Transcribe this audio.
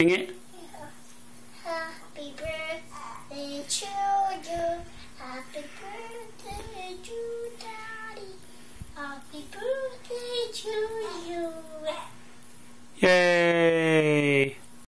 Sing it. Happy birthday to you. Happy birthday to Daddy. Happy birthday